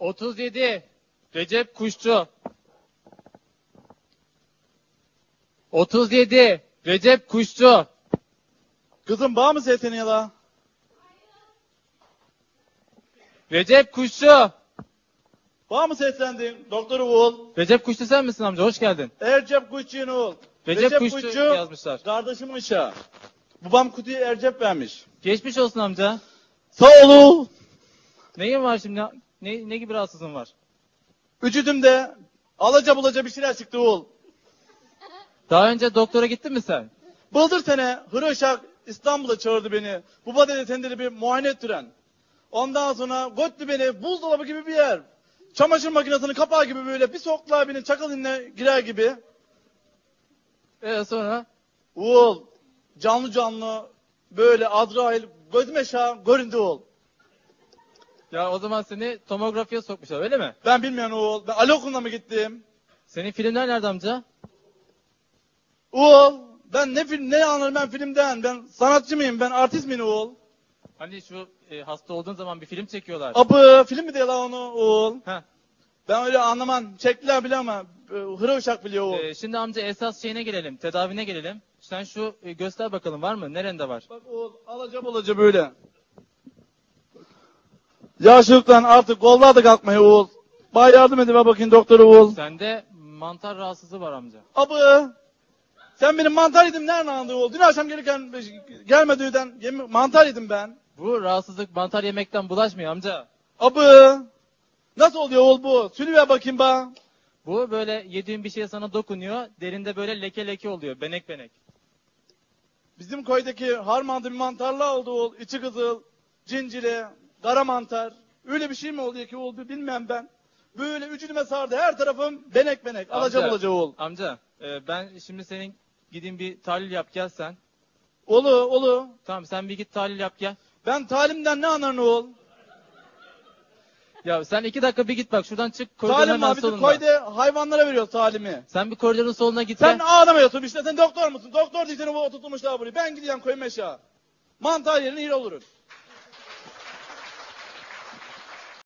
37. Recep Kuşçu. 37. Recep Kuşçu. Kızım bağ mı sesleniyor la? Recep Kuşçu. Bağ mı seslendin? Doktor oğul. Recep Kuşçu sen misin amca? Hoş geldin. Ercep Kuşçu'nun oğul. Recep, Kuşçu, yazmışlar. Kardeşim ışa. Babam kutuyu Ercep vermiş. Geçmiş olsun amca. Sağ ol. Neyin var şimdi? Ne, ne gibi rahatsızlığın var? Vücudumda alaca bulaca bir şeyler çıktı oğul. Daha önce doktora gittin mi sen? Bıldır sene Hırışak İstanbul'a çağırdı beni. Baba dedi sen dedi bir muayene ettiren. Ondan sonra götürdü beni buzdolabı gibi bir yer. Çamaşır makinesinin kapağı gibi böyle bir soktular beni çakal inine girer gibi. Ee sonra? Oğul canlı canlı böyle Azrail gözüme şah göründü oğul. Ya o zaman seni tomografiye sokmuşlar öyle mi? Ben bilmiyorum oğul. Ben Ali okuluna mı gittim? Senin filmler nerede amca? Oğul ben ne film ne anlarım ben filmden? Ben sanatçı mıyım? Ben artist miyim oğul? Hani şu e, hasta olduğun zaman bir film çekiyorlar. Abı film mi diyor la onu oğul? Heh. Ben öyle anlamam. Çektiler bile ama e, hırı uşak biliyor oğul. Ee, şimdi amca esas şeyine gelelim. Tedavine gelelim. Sen şu e, göster bakalım var mı? Nerende var? Bak oğul alaca bulaca böyle. Yaşlıktan artık kollar da kalkmıyor oğul. Bana yardım edin bakayım doktor oğul. Sende mantar rahatsızlığı var amca. Abı. Sen benim mantar yedim nereden anladın oğul? Dün akşam gelirken gelmediğinden yemi- mantar yedim ben. Bu rahatsızlık mantar yemekten bulaşmıyor amca. Abı. Nasıl oluyor oğul bu? Sülüver bakayım bana. Bu böyle yediğin bir şey sana dokunuyor. Derinde böyle leke leke oluyor. Benek benek. Bizim koydaki harmandı bir mantarla oldu oğul. İçi kızıl, cincili, kara mantar. Öyle bir şey mi oluyor ki oldu bilmem ben. Böyle vücuduma sardı her tarafım benek benek. Alaca bulaca oğul. Amca e, ben şimdi senin gidin bir tahlil yap gel sen. Olu olu. Tamam sen bir git tahlil yap gel. Ben talimden ne anlarım oğul? Ya sen iki dakika bir git bak şuradan çık koridorun Talim hemen abi bizim solunda. koyda hayvanlara veriyor talimi. Sen bir koridorun soluna git Sen gel. ağlamıyorsun işte sen doktor musun? Doktor diye seni bu oturtmuşlar buraya. Ben gidiyorum koyun meşa. Mantar yerine iyi olurum.